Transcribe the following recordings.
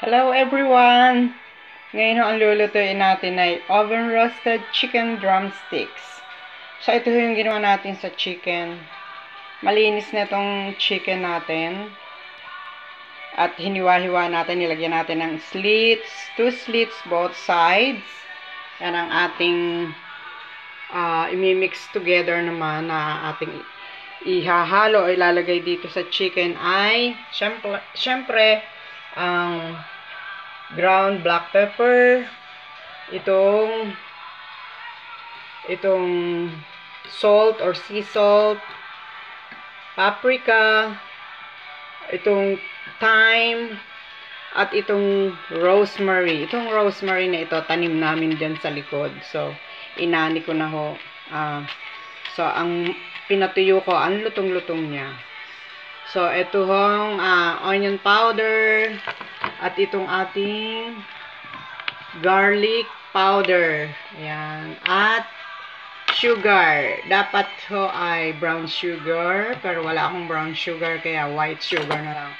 Hello everyone! Ngayon ang lulutuin natin ay oven roasted chicken drumsticks. So ito yung ginawa natin sa chicken. Malinis na itong chicken natin. At hiniwa-hiwa natin, nilagyan natin ng slits, two slits both sides. Yan ang ating uh, imimix together naman na ating ihahalo o ilalagay dito sa chicken ay syempre, syempre ang ground black pepper, itong itong salt or sea salt, paprika, itong thyme, at itong rosemary. Itong rosemary na ito, tanim namin dyan sa likod. So, inani ko na ho. Uh, so, ang pinatuyo ko, ang lutong-lutong niya. So, ito hong uh, onion powder at itong ating garlic powder. Ayan. At sugar. Dapat ho ay brown sugar, pero wala akong brown sugar, kaya white sugar na lang.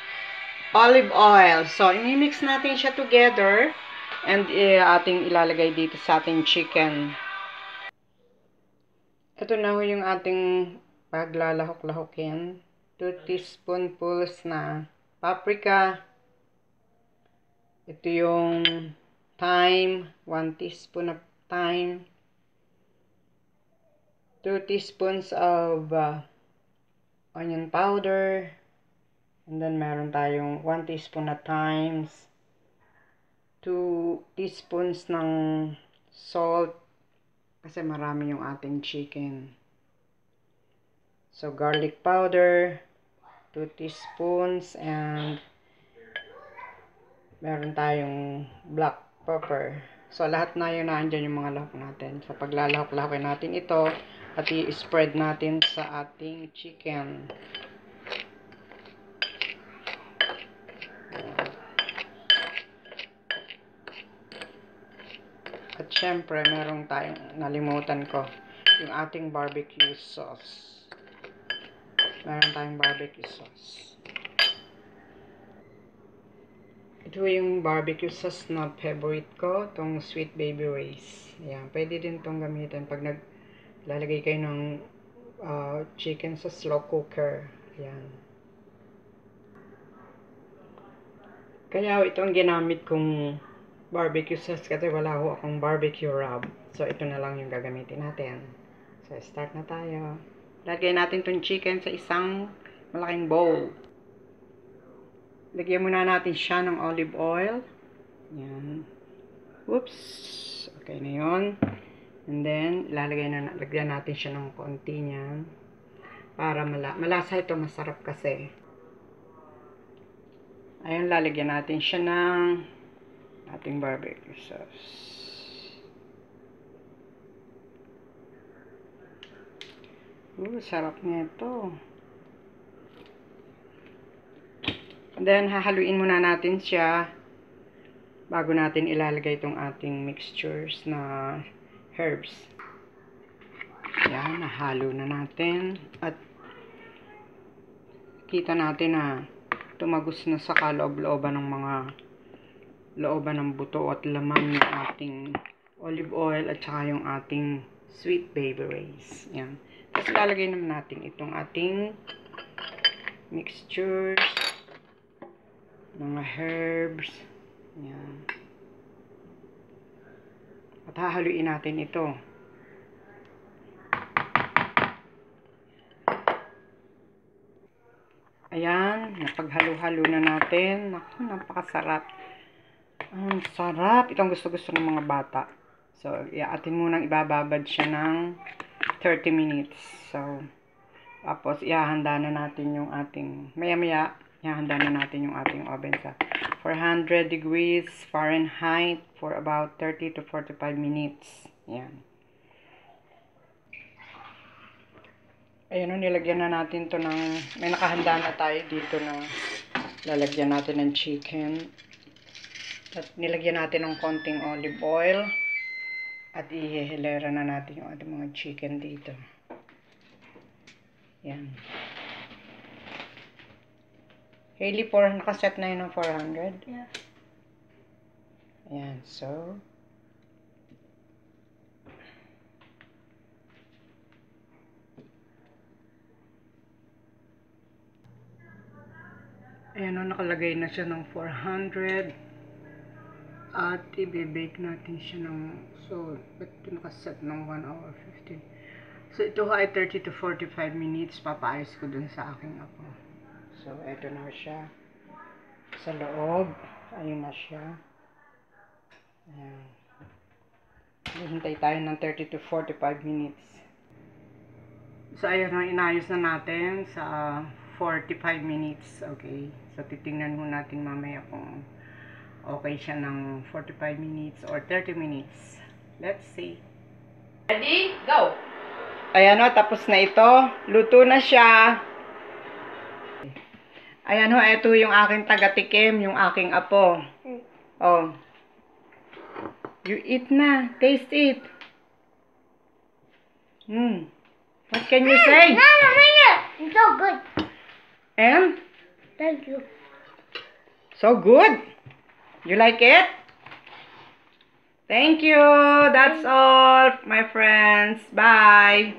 Olive oil. So, imimix natin siya together and uh, ating ilalagay dito sa ating chicken. Ito na ho yung ating paglalahok-lahokin. 2 teaspoonfuls na paprika. Ito yung thyme, 1 teaspoon of thyme. 2 teaspoons of uh, onion powder. And then meron tayong 1 teaspoon na thymes. 2 teaspoons ng salt kasi marami yung ating chicken. So garlic powder, 2 teaspoons and meron tayong black pepper. So, lahat na yun naandyan yung mga lahok natin. So, paglalahok-lahokin natin ito at i-spread natin sa ating chicken. At syempre, meron tayong nalimutan ko yung ating barbecue sauce meron tayong barbecue sauce. Ito yung barbecue sauce na favorite ko, itong Sweet Baby Race. Ayan, pwede din itong gamitin pag naglalagay kayo ng uh, chicken sa slow cooker. Ayan. Kaya ito ang ginamit kong barbecue sauce kasi wala ho akong barbecue rub. So, ito na lang yung gagamitin natin. So, start na tayo. Lagay natin tong chicken sa isang malaking bowl. Lagyan muna natin siya ng olive oil. Yan. Oops. Okay na yon. And then, lalagay na, lagyan natin siya ng konti niyan. Para mala malasa ito, masarap kasi. Ayun, lalagyan natin siya ng ating barbecue sauce. Uh, sarap nito. Then, hahaluin muna natin siya bago natin ilalagay itong ating mixtures na herbs. Yan, nahalo na natin. At kita natin na tumagos na sa kaloob-looban ng mga looban ng buto at laman ng ating olive oil at saka yung ating sweet baby rays. Yan. Tapos lalagay naman natin itong ating mixtures, mga herbs. Yan. At hahaluin natin ito. Ayan, napaghalo-halo na natin. Naku, napakasarap. Ang sarap. Itong gusto-gusto ng mga bata. So, iatin munang ibababad siya ng 30 minutes. So, tapos, ihahanda na natin yung ating, maya-maya, ihahanda na natin yung ating oven sa 400 degrees Fahrenheit for about 30 to 45 minutes. Yan. Ayun, nilagyan na natin to ng, may nakahanda na tayo dito na lalagyan natin ng chicken. At nilagyan natin ng konting olive oil. At ihihilera na natin yung ating mga chicken dito. Yan. Hailey, 4, nakaset na yun ng 400? Yeah. Ayan, so. Ayan o, nakalagay na siya ng 400. At i-bake natin siya ng, so, ba't ito nakaset ng 1 hour 15? So, ito ay 30 to 45 minutes. Papaayos ko dun sa aking apo. So, eto na siya. Sa loob. Ayun na siya. Ayan. Hihintay tayo ng 30 to 45 minutes. So, ayun na, inayos na natin sa 45 minutes. Okay. So, titingnan mo natin mamaya kung okay siya ng 45 minutes or 30 minutes. Let's see. Ready? Go! Ayan o, tapos na ito. Luto na siya. Ayan ho, ito yung aking taga-tikim, yung aking apo. Oh. You eat na. Taste it. Hmm. What can you say? Mama, Mama! It's so good. And? Thank you. So good. You like it? Thank you. That's all, my friends. Bye.